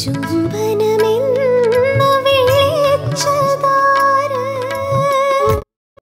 ചുംബനമെന്ന്